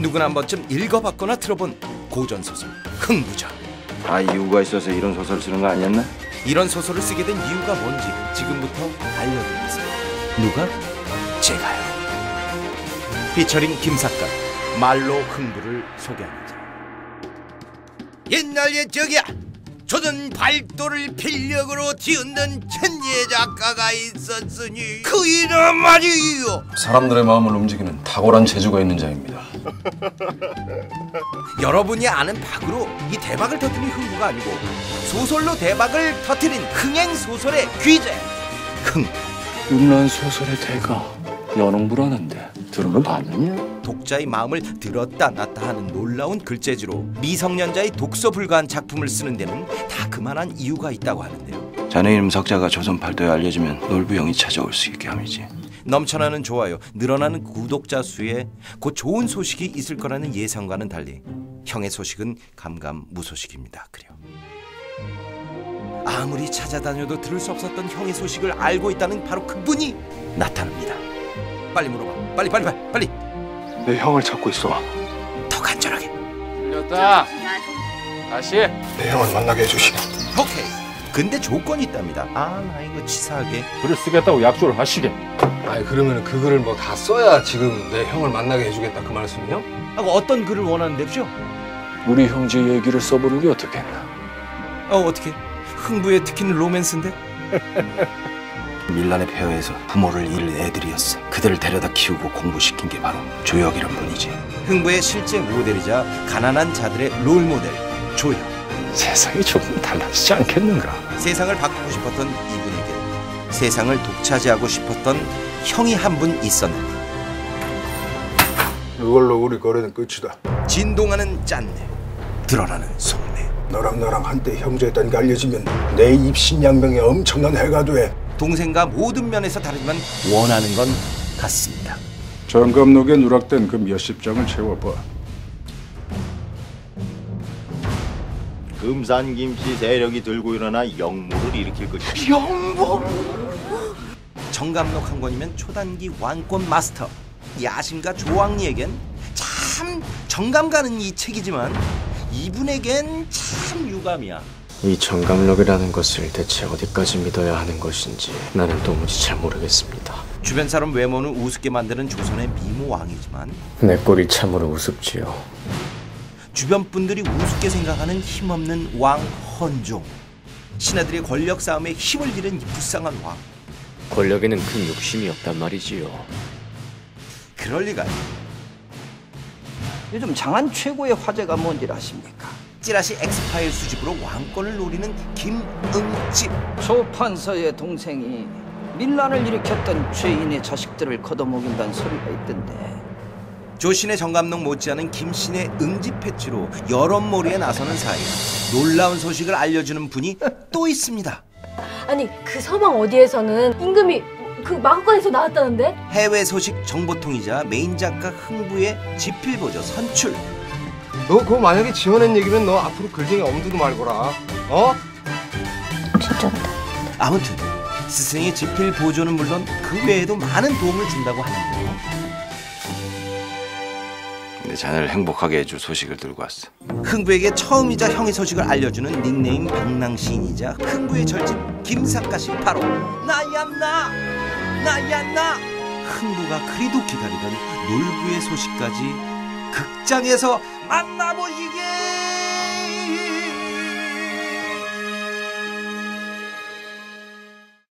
누구나 한 번쯤 읽어봤거나 들어본 고전 소설 흥부자. 다 이유가 있어서 이런 소설 쓰는 거 아니었나? 이런 소설을 쓰게 된 이유가 뭔지 지금부터 알려드리겠습니다. 누가? 제가요. 피처링 김사과 말로 흥부를 소개합니다. 옛날 옛적이야 저는 발도를 필력으로 뒤흔든 천재 작가가 있었으니 그 이름 말이요 사람들의 마음을 움직이는 탁월한 재주가 있는 자입니다. 여러분이 아는 박으로 이 대박을 터뜨린 흥부가 아니고 소설로 대박을 터뜨린 흥행 소설의 귀재 흥 음란 소설의 대가 연홍불안한데 들어는 봤느냐? 독자의 마음을 들었다 놨다 하는 놀라운 글재주로 미성년자의 독서 불가한 작품을 쓰는 데는 다 그만한 이유가 있다고 하는데요. 자네 이름 석자가 조선 팔도에 알려지면 놀부형이 찾아올 수 있게 함이지. 넘쳐나는 좋아요, 늘어나는 구독자 수에 곧 좋은 소식이 있을 거라는 예상과는 달리 형의 소식은 감감무소식입니다. 그래요. 아무리 찾아다녀도 들을 수 없었던 형의 소식을 알고 있다는 바로 그분이 나타납니다. 빨리 물어봐. 빨리 빨리 빨리 빨리. 내 형을 찾고 있어. 더 간절하게. 들렸다. 다시. 내 형을 만나게 해주시오. 오케이. 근데 조건이 있답니다. 아, 나 이거 치사하게. 글을 쓰겠다고 약조를 하시게. 아니 그러면 그 글을 뭐다 써야 지금 내 형을 만나게 해주겠다 그 말씀이요? 하고 어떤 글을 원하는데요? 우리 형제 얘기를 써보는 게 어떻겠나? 어, 어떻게? 흥부에 특히는 로맨스인데? 밀란의 폐허에서 부모를 잃은 애들이었어. 그들을 데려다 키우고 공부시킨 게 바로 조혁이란 분이지. 흥부의 실제 모델이자 가난한 자들의 롤 모델 조혁. 세상이 조금 달라지지 않겠는가? 세상을 바꾸고 싶었던 이분에게 세상을 독차지하고 싶었던 형이 한 분 있었는데 이걸로 우리 거래는 끝이다. 진동하는 짠내, 드러나는 속내. 너랑 나랑 한때 형제였다는 게 알려지면 내 입신양명에 엄청난 해가 돼. 동생과 모든 면에서 다르지만 원하는 건 같습니다. 정감록에 누락된 그 몇십 장을 채워봐. 금산 김씨 세력이 들고 일어나 영무를 일으킬 것이다. 정감록 한 권이면 초단기 왕권 마스터 야심가 조왕리에겐 참 정감 가는 이 책이지만 이분에겐 참 유감이야. 이 정감록이라는 것을 대체 어디까지 믿어야 하는 것인지 나는 도무지 잘 모르겠습니다. 주변 사람 외모는 우습게 만드는 조선의 미모 왕이지만 내 꼴이 참으로 우습지요. 주변 분들이 우습게 생각하는 힘없는 왕 헌종. 신하들의 권력 싸움에 힘을 잃은 이 불쌍한 왕. 권력에는 큰 욕심이 없단 말이지요. 그럴 리가요. 요즘 장안 최고의 화제가 뭔지 아십니까? 찌라시 엑스파일 수집으로 왕권을 노리는 김응집. 소판서의 동생이 밀란을 일으켰던 죄인의 자식들을 걷어먹인다는 소리가 있던데 조신의 정감록 못지않은 김신의 응집 패치로 여론몰이에 나서는 사이 놀라운 소식을 알려주는 분이 또 있습니다. 아니 그 서방 어디에서는 임금이 그 마구간에서 나왔다는데? 해외 소식 정보통이자 메인 작가 흥부의 지필보조 선출. 너 그거 만약에 지어낸 얘기면 너 앞으로 글쟁이 엄두도 말거라. 어? 아무튼 스승의 지필 보조는 물론 그 외에도 많은 도움을 준다고 하는데요. 근데 자네를 행복하게 해줄 소식을 들고 왔어. 흥부에게 처음이자 형의 소식을 알려주는 닉네임 방랑시인이자 흥부의 김사카 씨 바로 나야 나! 나야 나! 흥부가 그리도 기다리던 놀부의 소식까지 극장에서 만나보시게